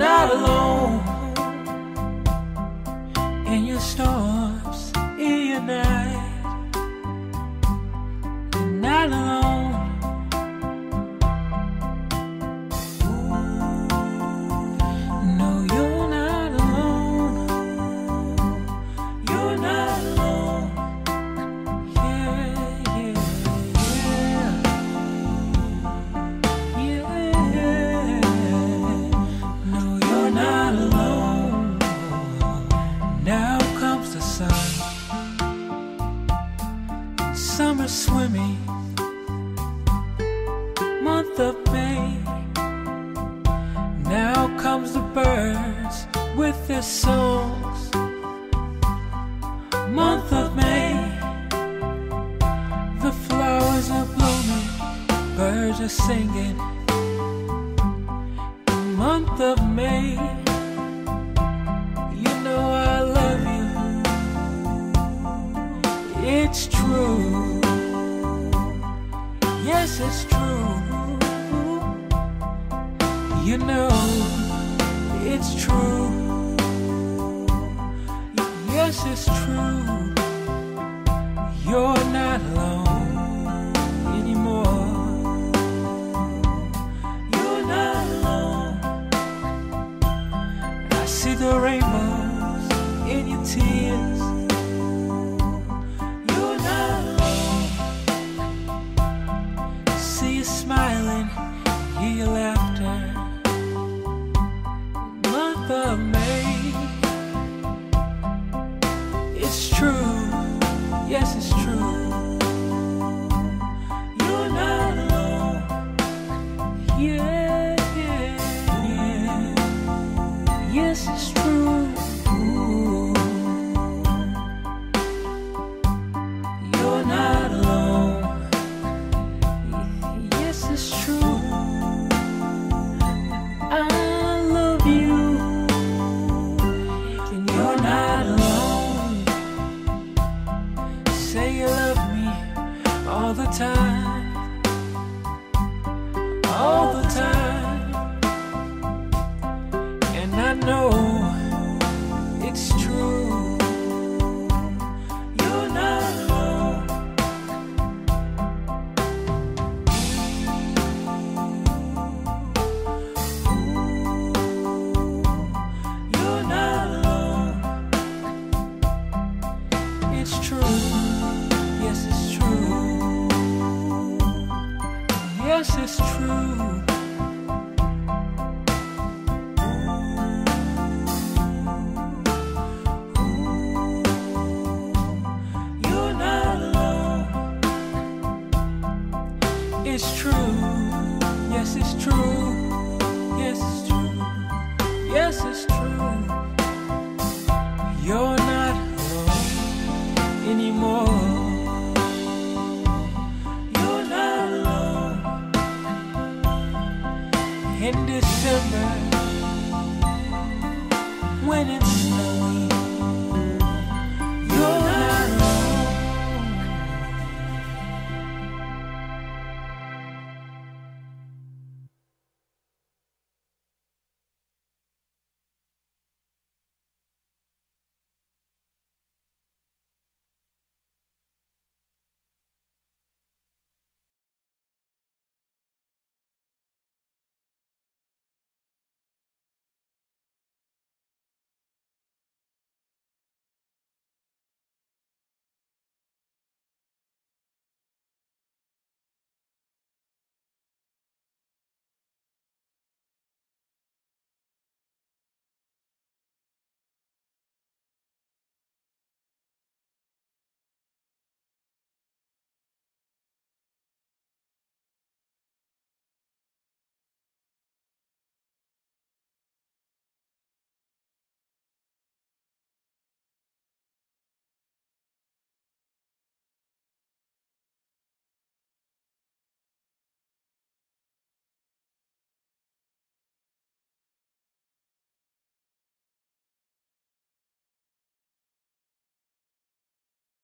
not alone songs. Month of May. The flowers are blooming, birds are singing. Month of May. You know I love you. It's true. Yes, it's true. You know it's true. Yes, it's true. You're not alone anymore. You're not alone. I see the rainbows in your tears. You're not alone. See you smiling, hear your laughter. May. Yes, it's true. You're not alone. Yes, it's true. I love you, and you're not alone. Say you love me all the time, true. Yes, it's true. Yes, it's true. It's true. Yes, it's true. Yes, it's true. Yes, it's true. In December,